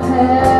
help.